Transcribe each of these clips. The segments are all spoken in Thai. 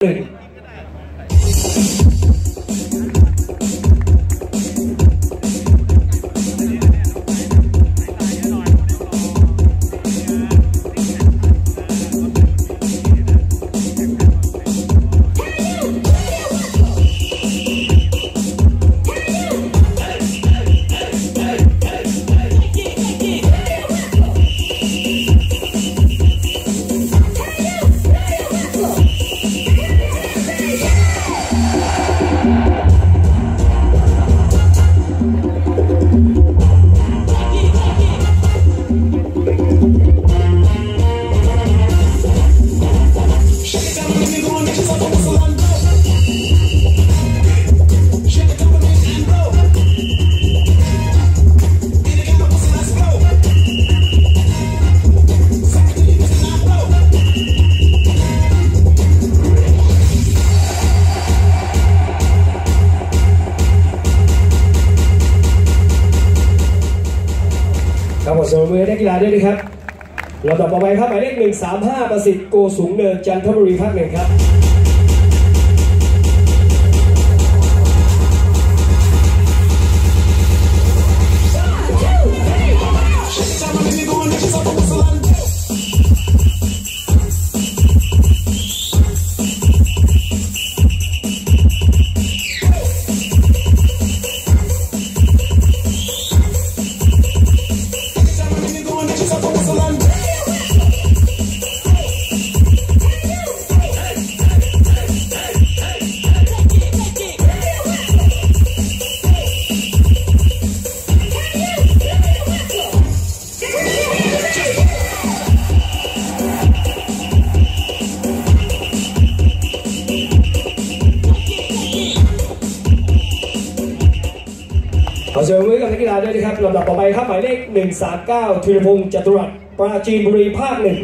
ห งครับขอเสริมมือนักกีฬาด้วยนะครับลำดับต่อไปครับหมายเลขหนึ่งสามห้าประสิทธิ์โกสูงเนินจันทบุรีภาคหนึ่งครับ ขอเชิญมือกับนักกีฬาด้วยนะครับลำดับต่อไปครับหมายเลข 139ธีรพงศ์จตุรัสปราจีนบุรีภาคหนึ่ง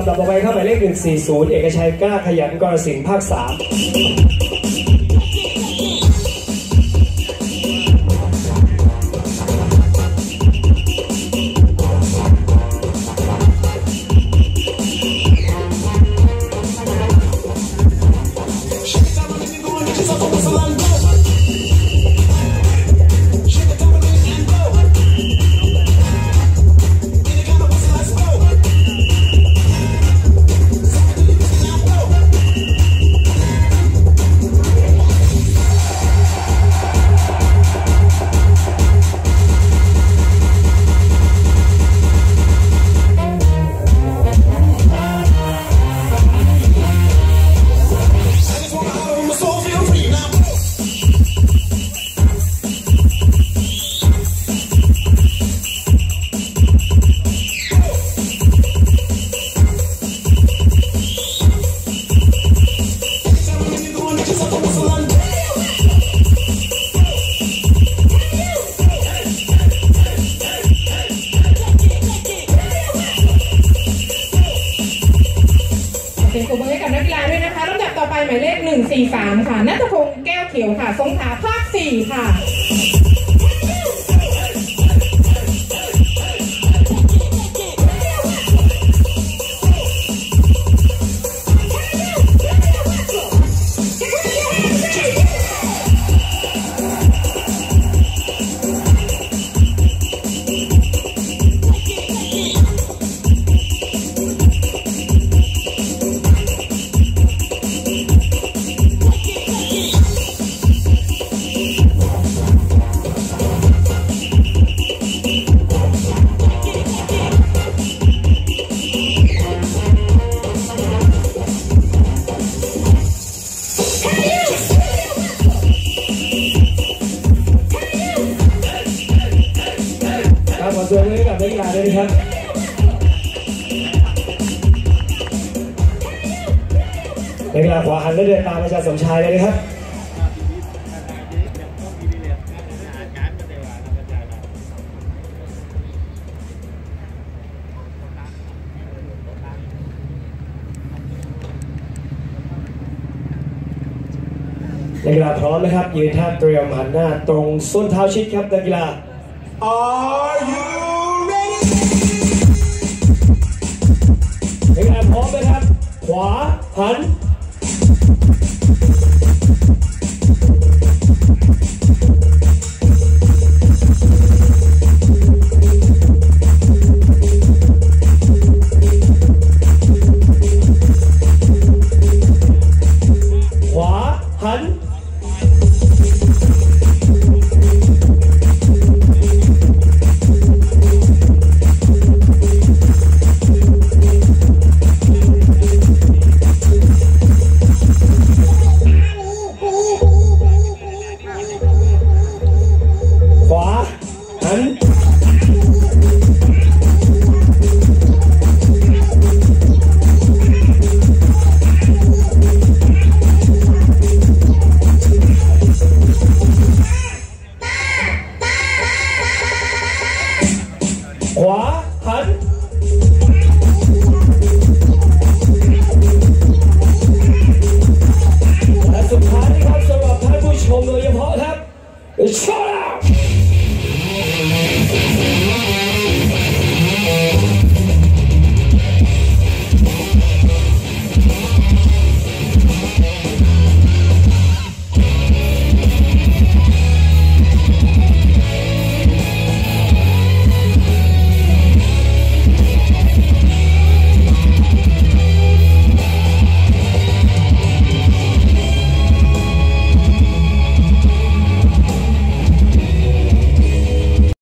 ลำดับต่อไปเข้าหมายเลข140 เอกชัยกล้าขยันกรสินภาค 3 หมายเลข 143 ค่ะนัทพงศ์แก้วเขียวค่ะ สงขลาภาค 4 ค่ะ กกีฬาด้วยนะครับเวลาขวาหันแล้วเดินตามอาจารย์สมชายเลยนะครับนักกีฬาพร้อมนะครับยืนท่าเตรียมหันหน้าตรงส้นเท้าชิดครับนักกีฬา Are you นักกีฬาพร้อมไหมครับ ขวาหัน